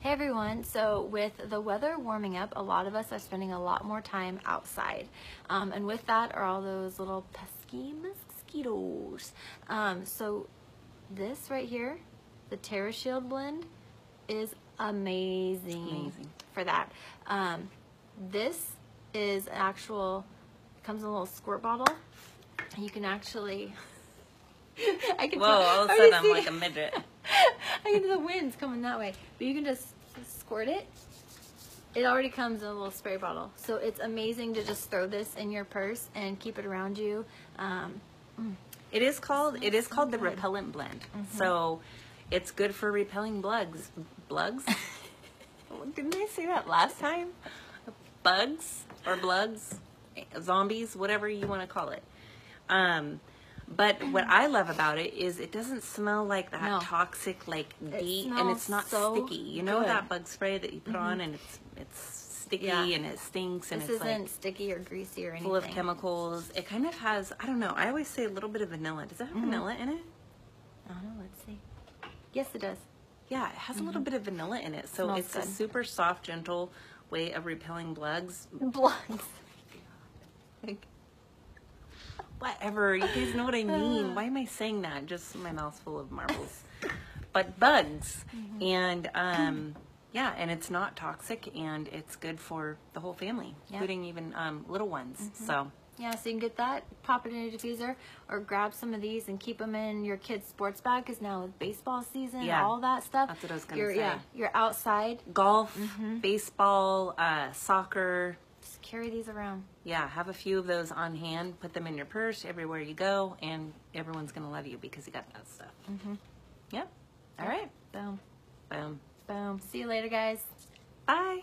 Hey everyone, so with the weather warming up, a lot of us are spending a lot more time outside. Um, and with that are all those little pesky mosquitoes. Um, so this right here, the TerraShield blend, is amazing, Amazing. for that. Um, this is actual, comes in a little squirt bottle. You can actually, I can Whoa, all of a sudden I'm like a midget. Can the wind's coming that way. But you can just squirt it. It already comes in a little spray bottle. So it's amazing to just throw this in your purse and keep it around you. Um, It is called it is so called the repellent blend. So it's good for repelling bugs. Bugs? Didn't I say that last time? Bugs or blugs, zombies, whatever you want to call it. Um, but what I love about it is it doesn't smell like that No. toxic like It and it's not so sticky. You know good. that bug spray that you put on and it's it's sticky Yeah. and it stinks and this it's isn't like sticky or greasy or anything. full of chemicals. It kind of has I don't know. I always say a little bit of vanilla. Does it have Mm-hmm. vanilla in it? I don't know, let's see. Yes, it does. Yeah, it has a little bit of vanilla in it. So Mm-hmm. Smells it's a super soft, gentle way of repelling bugs. Bloods. Like, whatever. You guys know what I mean. Why am I saying that? Just my mouth's full of marbles. but bugs. Mm-hmm. And um yeah, and it's not toxic and it's good for the whole family, Yeah. Mm-hmm. including even um, little ones. So Yeah, so you can get that, pop it in a diffuser, or grab some of these and keep them in your kid's sports bag. Because now with baseball season, Yeah. all that stuff, That's what I was gonna say. Yeah, you're outside. golf, Mm-hmm. baseball, uh, soccer, Just carry these around. yeah, have a few of those on hand. Put them in your purse everywhere you go, and everyone's gonna love you because you got that stuff. Mm-hmm. Yep. All right. Boom, Boom. boom. See you later, guys. Bye.